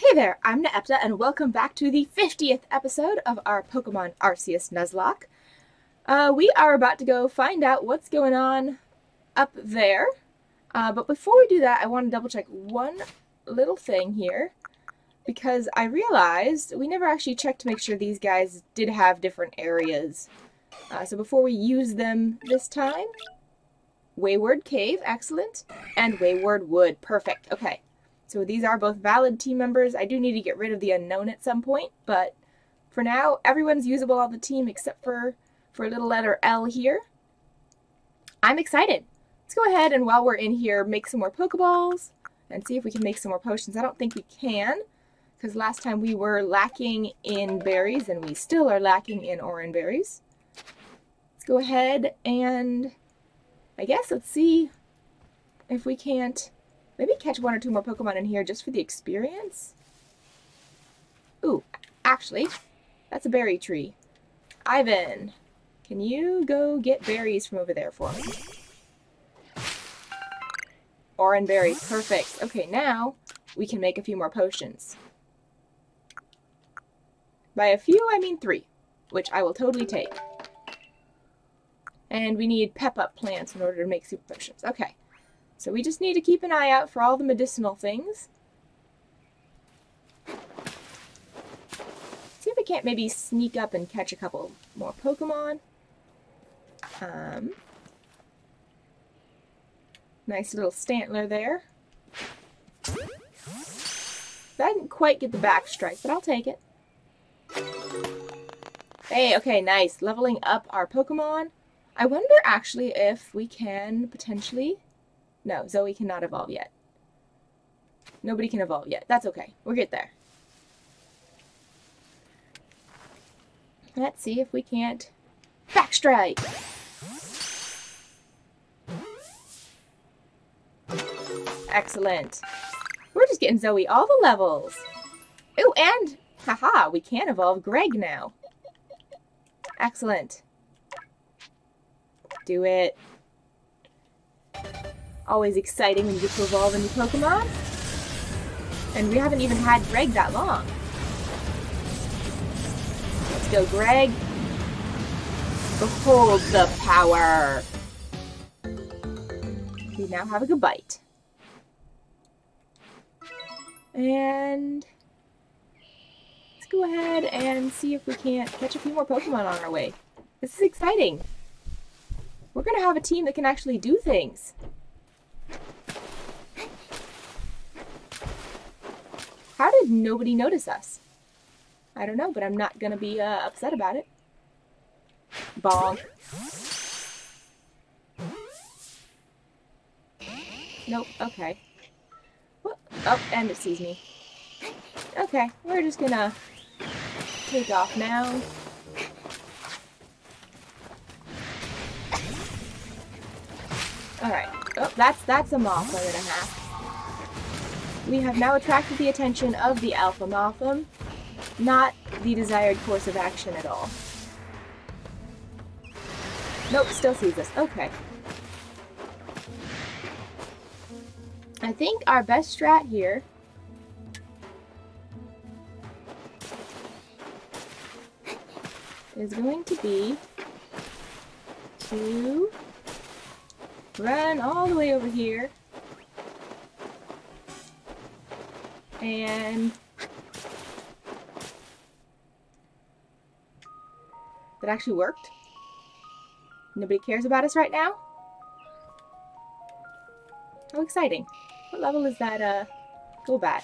Hey there, I'm Naepta, and welcome back to the 50th episode of our Pokemon Arceus Nuzlocke. Uh, we are about to go find out what's going on up there. Uh, but before we do that, I want to double check one little thing here. Because I realized we never actually checked to make sure these guys did have different areas. Uh, so before we use them this time, Wayward Cave, excellent, and Wayward Wood, perfect. Okay, so these are both valid team members. I do need to get rid of the unknown at some point, but for now, everyone's usable on the team except for, for a little letter L here. I'm excited. Let's go ahead and while we're in here, make some more Pokeballs and see if we can make some more potions. I don't think we can because last time we were lacking in berries and we still are lacking in Oran berries. Let's go ahead and I guess let's see if we can't maybe catch one or two more Pokemon in here just for the experience. Ooh, actually, that's a berry tree. Ivan, can you go get berries from over there for me? Oran berries, perfect. Okay, now we can make a few more potions. By a few, I mean three, which I will totally take. And we need pep-up plants in order to make super potions. Okay, so we just need to keep an eye out for all the medicinal things. See if we can't maybe sneak up and catch a couple more Pokemon. Um, nice little Stantler there. I didn't quite get the back strike, but I'll take it. Hey, okay, nice. Leveling up our Pokemon. I wonder actually if we can potentially... No, Zoe cannot evolve yet. Nobody can evolve yet. That's okay. We'll get there. Let's see if we can't... Backstrike! Excellent. We're just getting Zoe all the levels. Oh, and Haha, we can evolve Greg now. Excellent. Do it. Always exciting when you get to evolve a new Pokemon. And we haven't even had Greg that long. Let's go, Greg. Behold the power. We now have a good bite. And let's go ahead and see if we can't catch a few more Pokemon on our way. This is exciting. We're going to have a team that can actually do things. How did nobody notice us? I don't know, but I'm not to be uh, upset about it. Bonk. Nope, okay. Oh, and it sees me. Okay, we're just gonna take off now. Alright. Oh, that's that's a Mothim and a half. We have now attracted the attention of the Alpha Mothim, not the desired course of action at all. Nope, still sees us. Okay. I think our best strat here is going to be to run all the way over here and that actually worked. Nobody cares about us right now. How exciting. What level is that, uh, Golbat?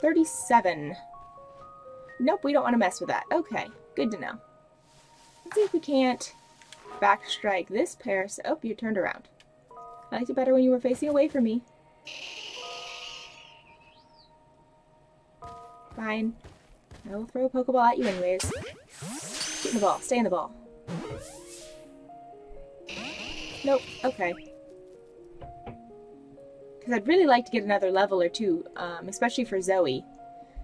37. Nope, we don't want to mess with that. Okay. Good to know. Let's see if we can't backstrike this pair. So, oh, you turned around. I liked it better when you were facing away from me. Fine. I will throw a Pokeball at you anyways. In the ball. Stay in the ball. Nope. Okay. Because I'd really like to get another level or two, um, especially for Zoe.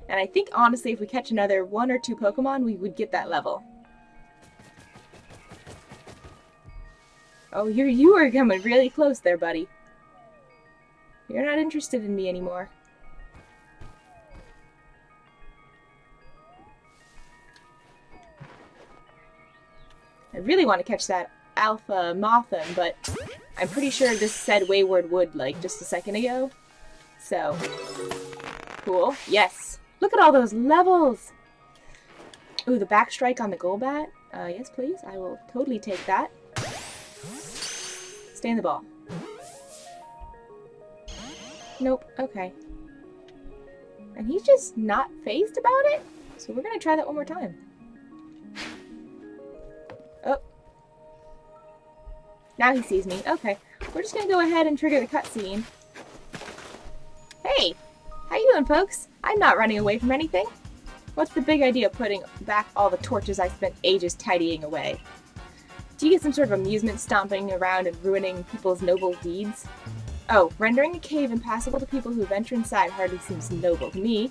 And I think, honestly, if we catch another one or two Pokemon, we would get that level. Oh, you're, you are coming really close there, buddy. You're not interested in me anymore. I really want to catch that Alpha Mothim, but I'm pretty sure this said Wayward Wood, like, just a second ago. So, cool. Yes! Look at all those levels! Ooh, the backstrike on the Golbat? Uh, yes, please. I will totally take that. Stay in the ball. Nope. Okay. And he's just not phased about it? So we're gonna try that one more time. Now he sees me. Okay. We're just gonna go ahead and trigger the cutscene. Hey! How you doing, folks? I'm not running away from anything. What's the big idea of putting back all the torches I spent ages tidying away? Do you get some sort of amusement stomping around and ruining people's noble deeds? Oh, rendering a cave impassable to people who venture inside hardly seems noble to me.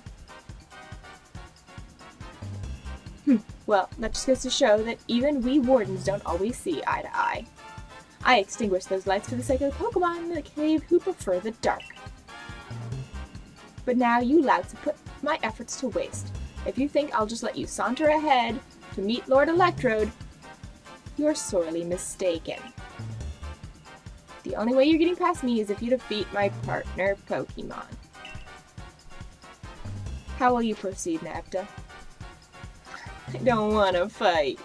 Hmm, well, that just goes to show that even we wardens don't always see eye to eye. I extinguish those lights for the sake of the Pokemon in the cave who prefer the dark. But now you louts have put my efforts to waste. If you think I'll just let you saunter ahead to meet Lord Electrode, you're sorely mistaken. The only way you're getting past me is if you defeat my partner Pokemon. How will you proceed, Naepta? I don't want to fight.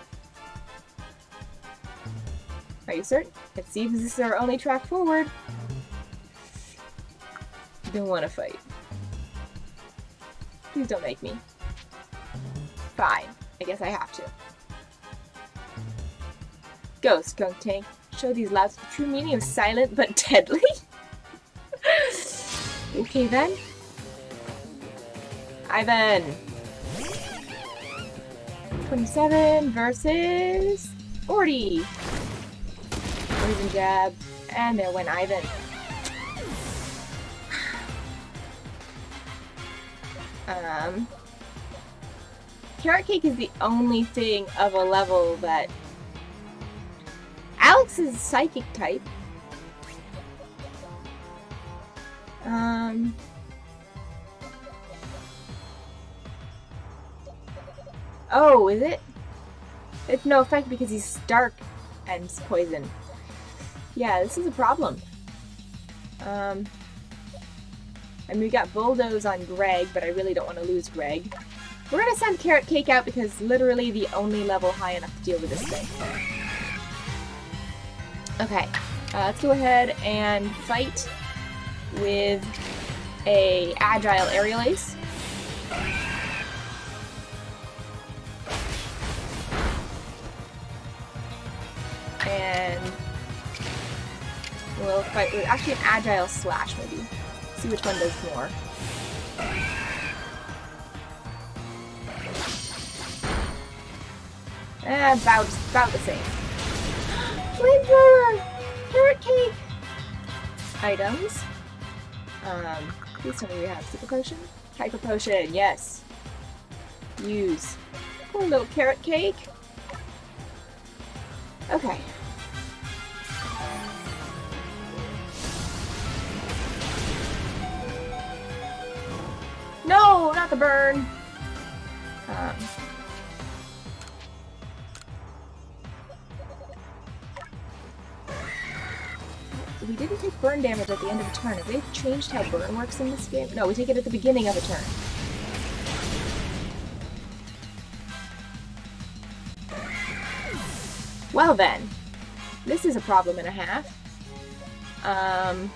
Are you certain? It seems this is our only track forward. Don't want to fight. Please don't make me. Fine. I guess I have to. Go, Skuntank. show these louts the true meaning of silent but deadly? okay then. Ivan. 27 versus 40. Poison jab. And there went Ivan. Um, Carrot Cake is the only thing of a level that Alex is psychic type. Um. Oh, is it? It's no effect because he's dark and poison. Yeah, this is a problem. Um, and we got Bulldoze on Greg, but I really don't want to lose Greg. We're gonna send Carrot Cake out because literally the only level high enough to deal with this thing. Okay, uh, let's go ahead and fight with a agile aerial ace. Fight actually an agile slash maybe. See which one does more. Eh, about, about the same. Flamethrower! Carrot cake! Items. Um, please tell me we have super potion. Hyper potion, yes. Use. Poor little carrot cake. Okay. No, not the burn. Um, we didn't take burn damage at the end of a turn. Have they changed how burn works in this game? No, we take it at the beginning of a turn. Well then, this is a problem and a half. Um,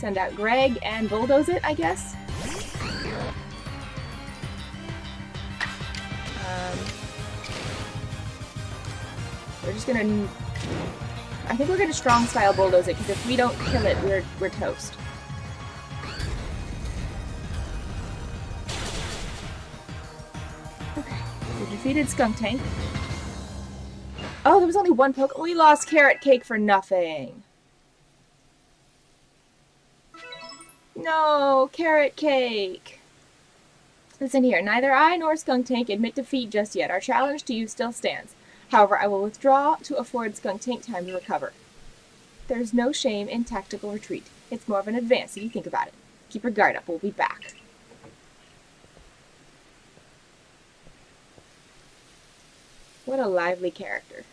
send out Greg and bulldoze it, I guess. Um, we're just gonna I think we're gonna strong style bulldoze it, because if we don't kill it, we're we're toast. Okay. We defeated Skuntank. Oh, there was only one poke. We lost Carrot Cake for nothing. No, Carrot Cake. Listen here, neither I nor Skuntank admit defeat just yet. Our challenge to you still stands. However, I will withdraw to afford Skuntank time to recover. There's no shame in tactical retreat. It's more of an advance if you think about it. Keep your guard up. We'll be back. What a lively character.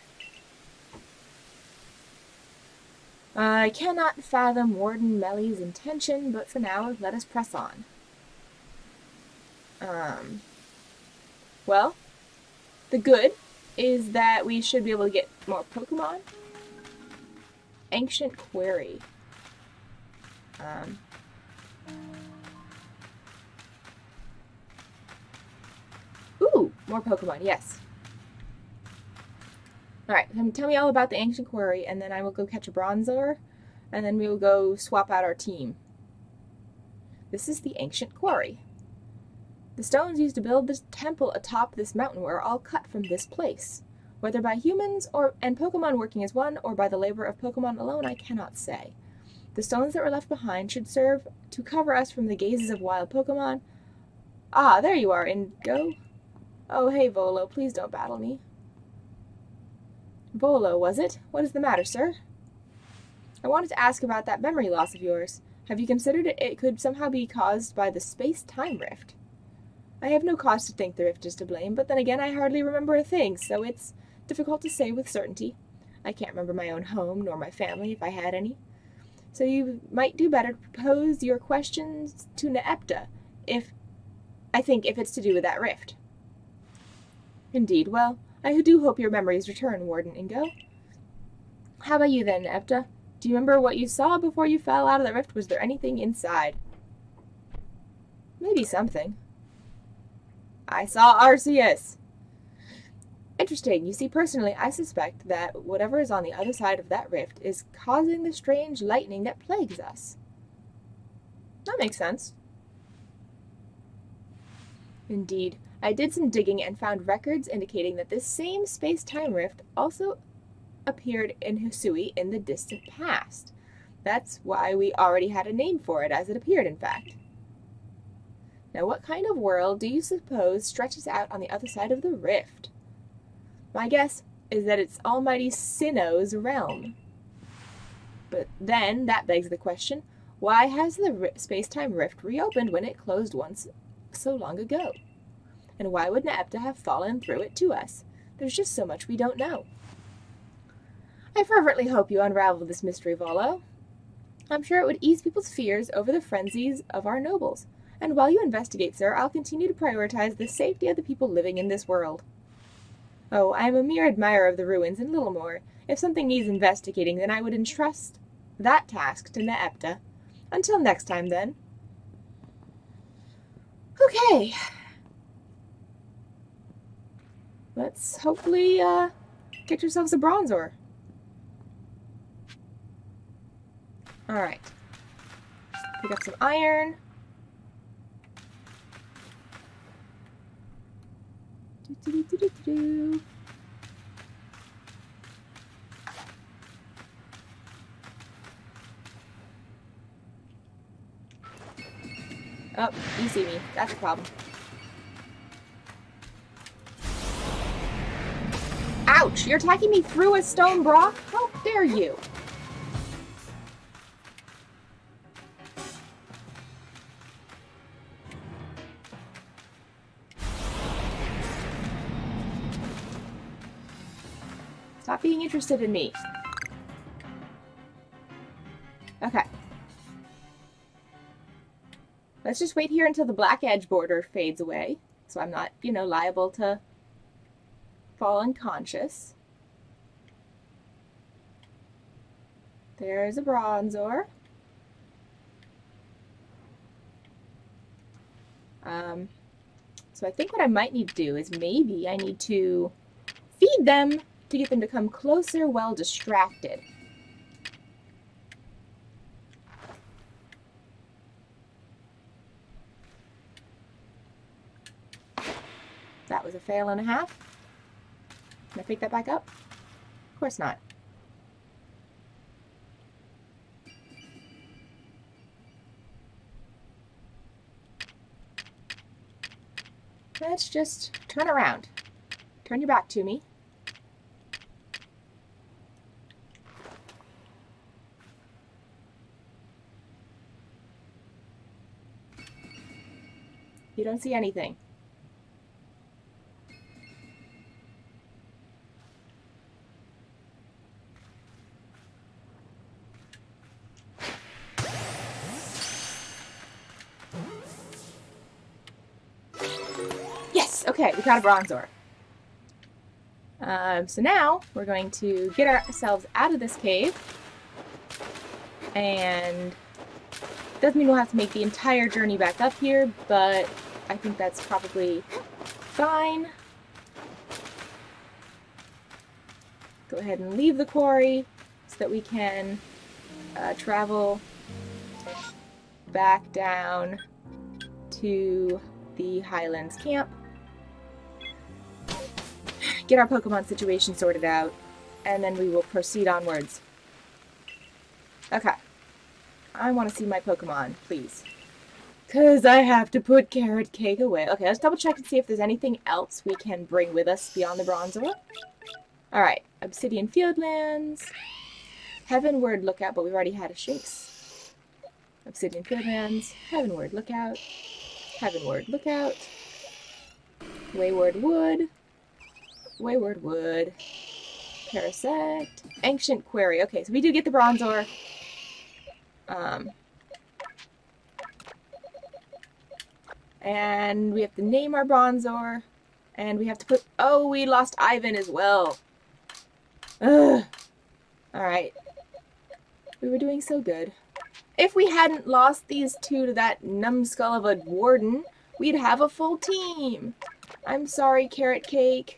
I cannot fathom Warden Melli's intention, but for now, let us press on. Um, well, the good is that we should be able to get more Pokemon. Ancient Quarry. Um, ooh, more Pokemon, yes. Alright, tell me all about the Ancient quarry, and then I will go catch a Bronzor, and then we will go swap out our team. This is the Ancient Quarry. The stones used to build this temple atop this mountain were all cut from this place. Whether by humans or and Pokemon working as one, or by the labor of Pokemon alone, I cannot say. The stones that were left behind should serve to cover us from the gazes of wild Pokemon. Ah, there you are, Ingo. Oh, hey, Volo, please don't battle me. Volo, was it? What is the matter, sir? I wanted to ask about that memory loss of yours. Have you considered it, could somehow be caused by the space-time rift? I have no cause to think the rift is to blame, but then again I hardly remember a thing, so it's difficult to say with certainty. I can't remember my own home, nor my family, if I had any. So you might do better to propose your questions to Naepta, if I think if it's to do with that rift. Indeed, well, I do hope your memories return, Warden Ingo. How about you then, Naepta? Do you remember what you saw before you fell out of the rift? Was there anything inside? Maybe something. I saw Arceus. Interesting. You see, personally, I suspect that whatever is on the other side of that rift is causing the strange lightning that plagues us. That makes sense. Indeed. I did some digging and found records indicating that this same space-time rift also appeared in Hisui in the distant past. That's why we already had a name for it, as it appeared, in fact. Now, what kind of world do you suppose stretches out on the other side of the rift? My guess is that it's Almighty Sinnoh's realm. But then, that begs the question, why has the space-time rift reopened when it closed once so long ago? And why would Naepta have fallen through it to us? There's just so much we don't know. I fervently hope you unravel this mystery, Volo. I'm sure it would ease people's fears over the frenzies of our nobles. And while you investigate, sir, I'll continue to prioritize the safety of the people living in this world. Oh, I am a mere admirer of the ruins and little more. If something needs investigating, then I would entrust that task to Naepta. Until next time, then. Okay. Let's hopefully uh, get yourselves a Bronzor. Alright. Pick up some iron. Do, do, do, oh, you see me. That's a problem. Ouch! You're attacking me through a stone block? How dare you! Stop being interested in me. Okay. Let's just wait here until the black edge border fades away. So I'm not, you know, liable to fall unconscious. There's a Bronzor. Um, so I think what I might need to do is maybe I need to feed them to get them to come closer while distracted. That was a fail and a half. Can I pick that back up? Of course not. Let's just turn around. Turn your back to me. You don't see anything. We caught a Bronzor. Um, so now we're going to get ourselves out of this cave. And doesn't mean we'll have to make the entire journey back up here, but I think that's probably fine. Go ahead and leave the quarry so that we can uh, travel back down to the Highlands camp. Get our Pokemon situation sorted out, and then we will proceed onwards. Okay. I want to see my Pokemon, please. Because I have to put Carrot Cake away. Okay, let's double check and see if there's anything else we can bring with us beyond the Bronzor. Alright, Obsidian Fieldlands. Heavenward Lookout, but we've already had a Shinx. Obsidian Fieldlands. Heavenward Lookout. Heavenward Lookout. Wayward Wood. Wayward Wood. Parasect. Ancient Quarry. Okay, so we do get the Bronzor. Um, and we have to name our Bronzor. And we have to put... Oh, we lost Ivan as well. Ugh. Alright. We were doing so good. If we hadn't lost these two to that numbskull of a warden, we'd have a full team. I'm sorry, Carrot Cake.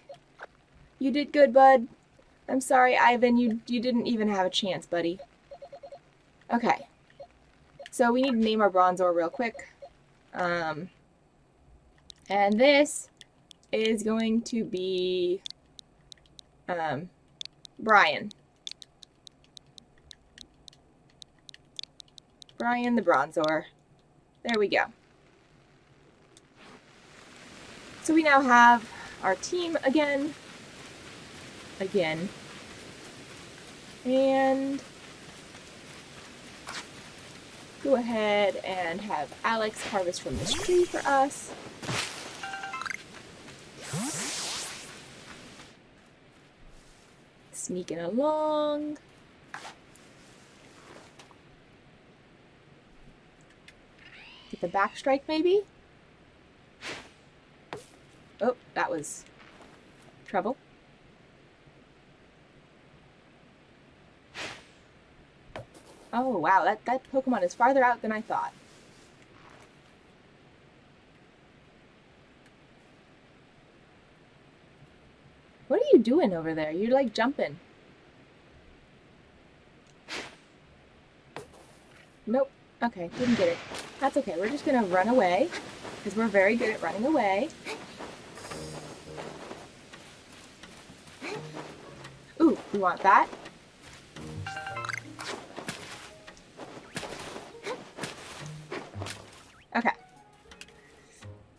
You did good, bud. I'm sorry, Ivan. You, you didn't even have a chance, buddy. Okay. So we need to name our Bronzor real quick. Um, and this is going to be um, Brian. Brian the Bronzor. There we go. So we now have our team again. Again. And go ahead and have Alex harvest from this tree for us. Sneaking along. Get the back strike maybe? Oh, that was trouble. Oh, wow, that, that Pokemon is farther out than I thought. What are you doing over there? You're like jumping. Nope. Okay, didn't get it. That's okay. We're just going to run away because we're very good at running away. Ooh, we want that. Okay.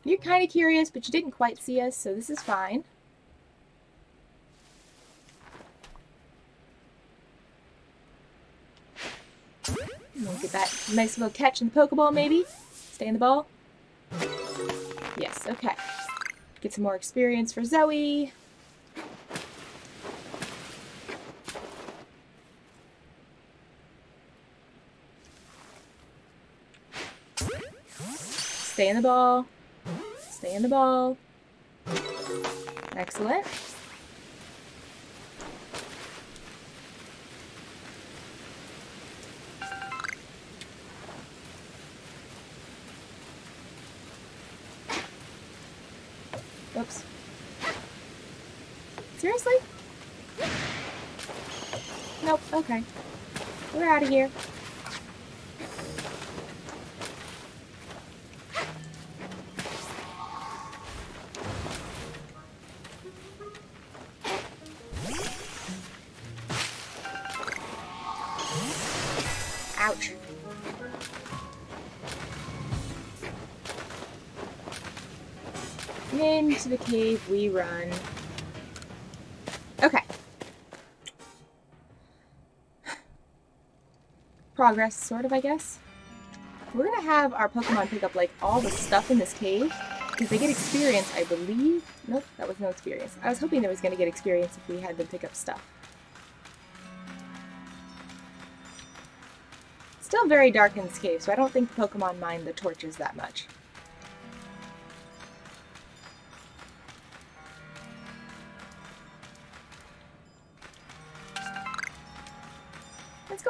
You're kind of curious, but you didn't quite see us, so this is fine. We'll get that nice little catch in the Pokeball, maybe? Stay in the ball? Yes, okay. Get some more experience for Zoe. Stay in the ball. Stay in the ball. Excellent. Oops. Seriously? Nope, okay. We're out of here. The cave we run. Okay. Progress, sort of, I guess. We're gonna have our Pokemon pick up, like, all the stuff in this cave. Because they get experience, I believe. Nope, that was no experience. I was hoping there was gonna get experience if we had them pick up stuff. Still very dark in this cave, so I don't think Pokemon mind the torches that much.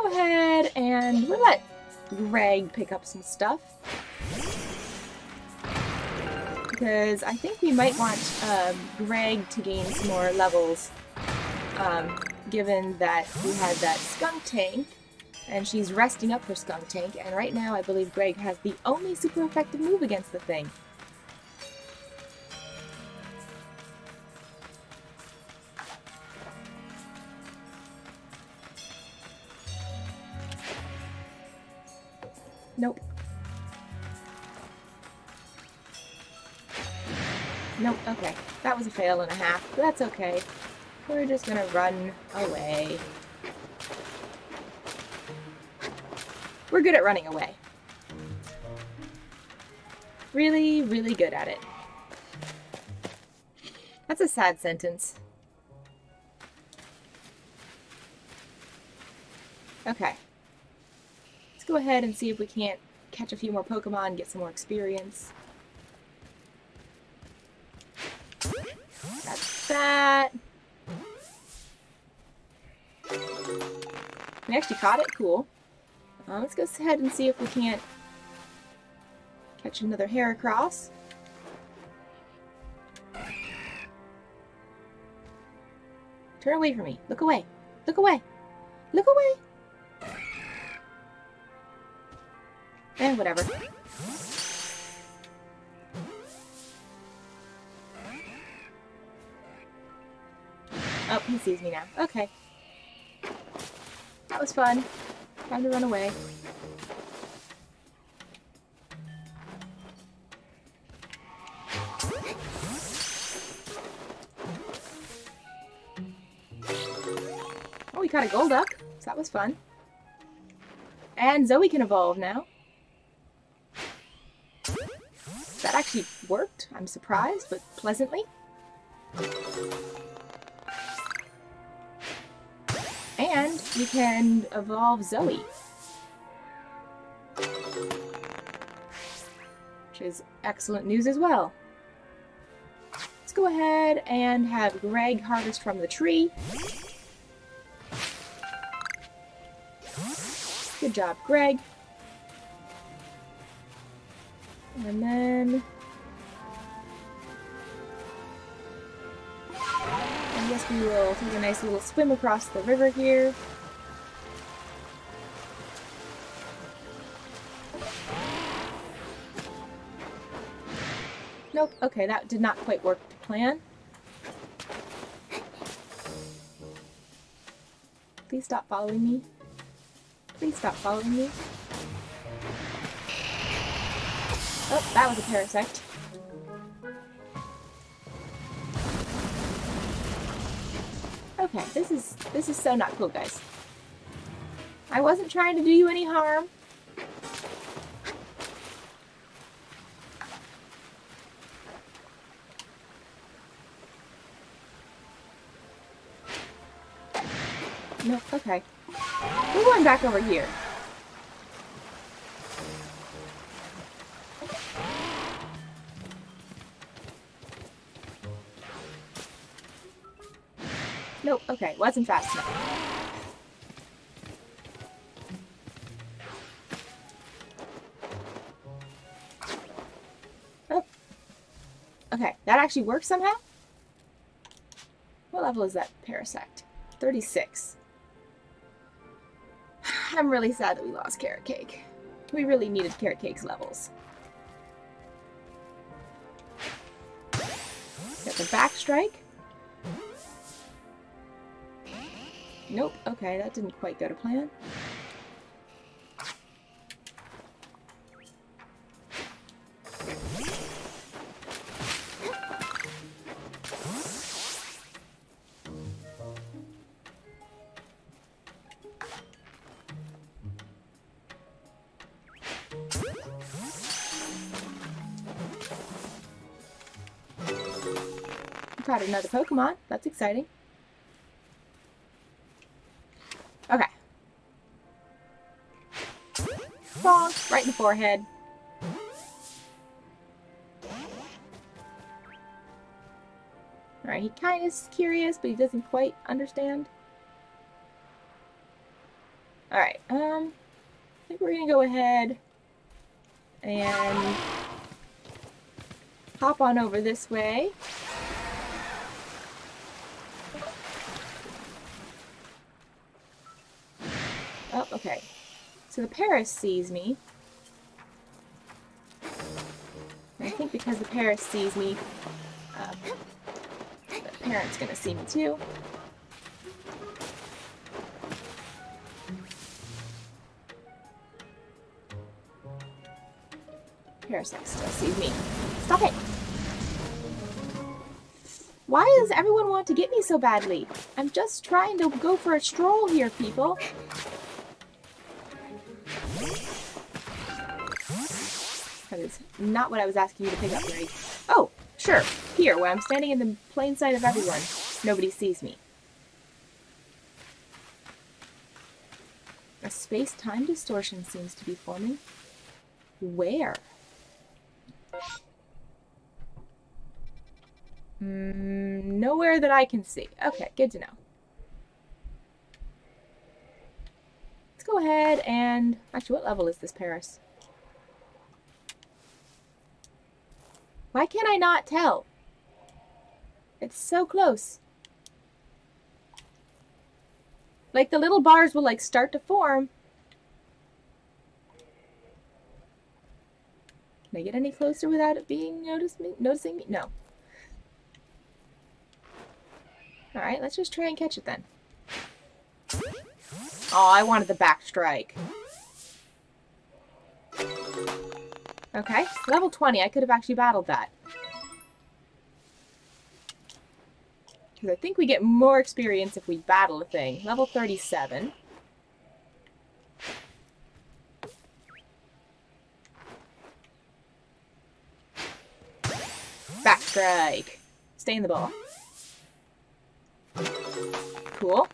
Go ahead and we'll let Greg pick up some stuff. Because I think we might want um, Greg to gain some more levels, um, given that we had that skuntank, and she's resting up her skuntank, and right now I believe Greg has the only super effective move against the thing. Fail and a half, but that's okay. We're just gonna run away. We're good at running away. Really, really good at it. That's a sad sentence. Okay Let's go ahead and see if we can't catch a few more Pokemon, get some more experience. That. We actually caught it, cool. Uh, let's go ahead and see if we can't catch another Heracross. Turn away from me. Look away. Look away. Look away. Eh, whatever. He sees me now. Okay. That was fun. Time to run away. Oh, we caught a Golduck, so that was fun. And Zoe can evolve now. That actually worked. I'm surprised, but pleasantly. And you can evolve Zoe. Which is excellent news as well. Let's go ahead and have Greg harvest from the tree. Good job, Greg. And then... Guess we will take a nice little swim across the river here. Nope, okay, that did not quite work to plan. Please stop following me. Please stop following me. Oh, that was a parasect. Okay, this is this is so not cool, guys. I wasn't trying to do you any harm. No, okay. We're going back over here. Nope, okay, wasn't fast enough. Oh. Okay, that actually works somehow? What level is that Parasect? 36. I'm really sad that we lost Carrot Cake. We really needed Carrot Cake's levels. Got the back strike. Nope, okay, that didn't quite go to plan. Caught another Pokemon. That's exciting. Right in the forehead. Alright, he kind of is curious, but he doesn't quite understand. Alright, um, I think we're gonna go ahead and hop on over this way. Oh, okay. So the Paras sees me. Think because the Paras sees me, uh, the parent's gonna see me too. Parasect still sees me. Stop it! Why does everyone want to get me so badly? I'm just trying to go for a stroll here, people. Not what I was asking you to pick up, Greg. Oh, sure. Here, where I'm standing in the plain sight of everyone. Nobody sees me. A space-time distortion seems to be forming. Where? Mm, nowhere that I can see. Okay, good to know. Let's go ahead and... Actually, what level is this Paras? Why can't I not tell? It's so close. Like, the little bars will, like, start to form. Can I get any closer without it being notice me, noticing me? No. Alright, let's just try and catch it then. Oh, I wanted the back strike. Okay, level 20. I could have actually battled that. Because I think we get more experience if we battle a thing. Level 37. Back strike. Stay in the ball. Cool.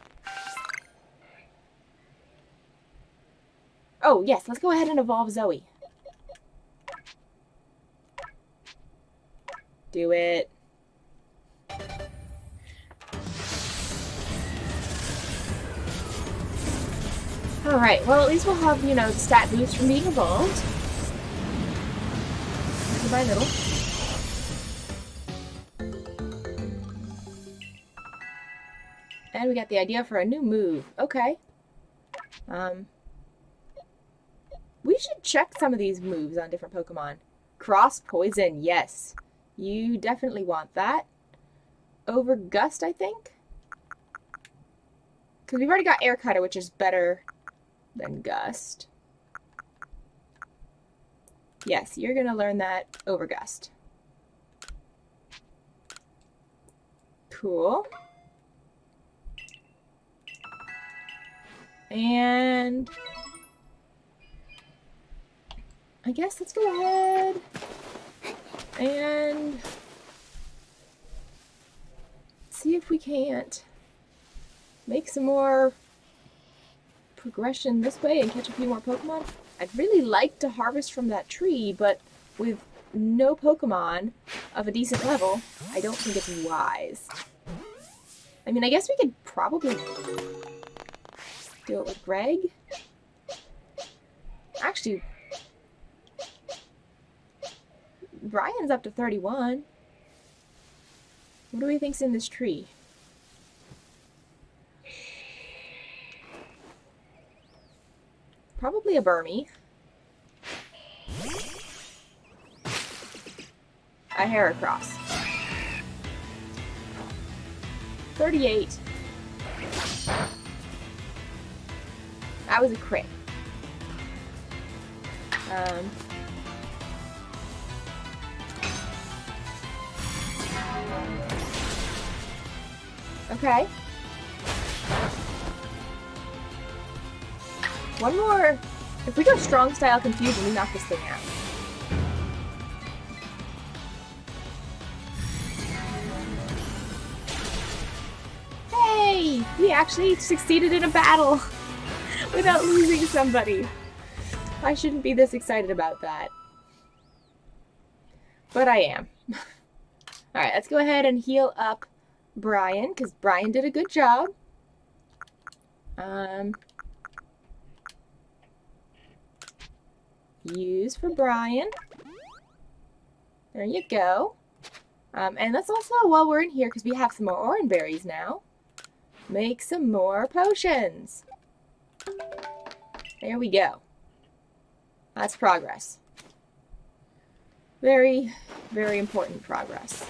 Oh, yes, let's go ahead and evolve Zoe. Do it. Alright, well at least we'll have, you know, the stat boost from being evolved. Little by little. And we got the idea for a new move. Okay. Um, we should check some of these moves on different Pokemon. Cross Poison, yes. You definitely want that. Over Gust, I think? Because we've already got Air Cutter, which is better than Gust. Yes, you're going to learn that over Gust. Cool. And I guess let's go ahead and see if we can't make some more progression this way and catch a few more Pokemon. I'd really like to harvest from that tree, but with no Pokemon of a decent level, I don't think it's wise. I mean, I guess we could probably do it with Greg. Actually, Brian's up to 31. What do we think's in this tree? Probably a Burmy. A Heracross. 38. That was a crit. Um, okay. One more. If we go strong style confusion, we knock this thing out. Hey! We actually succeeded in a battle without losing somebody. I shouldn't be this excited about that. But I am. Alright, let's go ahead and heal up Brian, because Brian did a good job. Um, Use for Brian. There you go. Um, and let's also, while we're in here, because we have some more orange berries now, make some more potions. There we go. That's progress. Very, very important progress.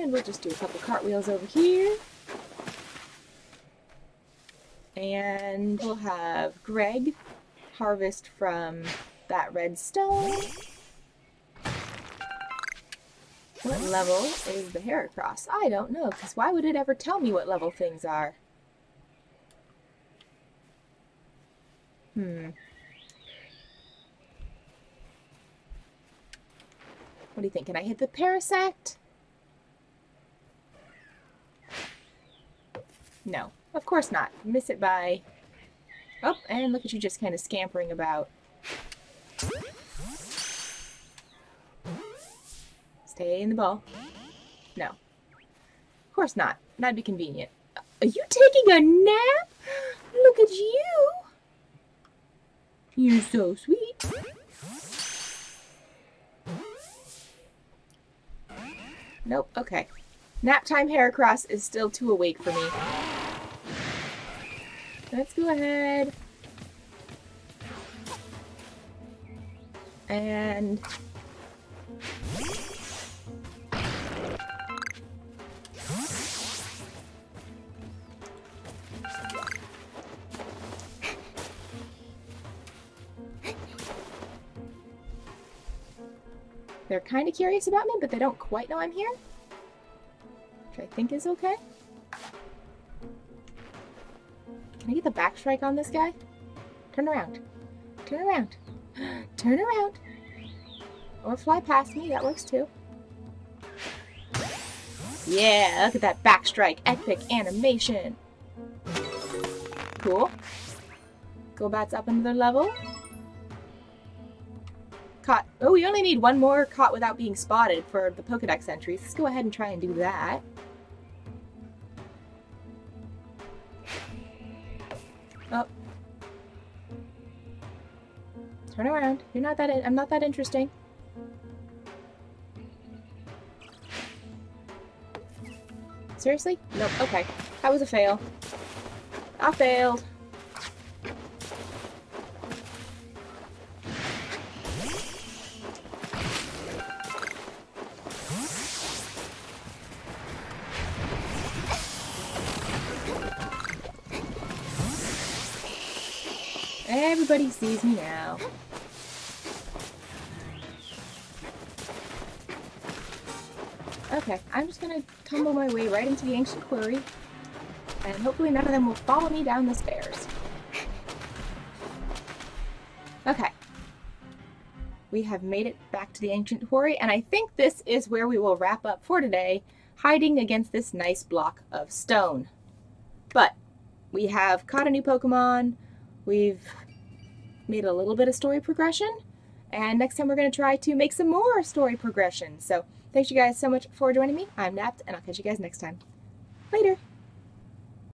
And we'll just do a couple cartwheels over here. And we'll have Greg harvest from that red stone. What level is the Heracross? I don't know, because why would it ever tell me what level things are? Hmm. What do you think? Can I hit the Parasect? No, of course not. Miss it by... Oh, and look at you just kind of scampering about. Stay in the ball. No. Of course not. That'd be convenient. Are you taking a nap? Look at you. You're so sweet. Nope, okay. Nap time Heracross is still too awake for me. Let's go ahead. And They're kind of curious about me, but they don't quite know I'm here. Which I think is okay. Can I get the back strike on this guy? Turn around. Turn around. Turn around. Or fly past me, that works too. Yeah, look at that back strike. Epic animation. Cool. Golbat's up another level. Caught. Oh, we only need one more caught without being spotted for the Pokedex entries. Let's go ahead and try and do that. Turn around. You're not that. I'm not that interesting. Seriously? Nope. Okay. That was a fail. I failed. Sees me now. Okay, I'm just gonna tumble my way right into the ancient quarry, and hopefully none of them will follow me down the stairs. Okay. We have made it back to the ancient quarry, and I think this is where we will wrap up for today, hiding against this nice block of stone. But we have caught a new Pokemon, we've made a little bit of story progression. And next time we're going to try to make some more story progression. So thanks you guys so much for joining me. I'm Naepta, and I'll catch you guys next time. Later!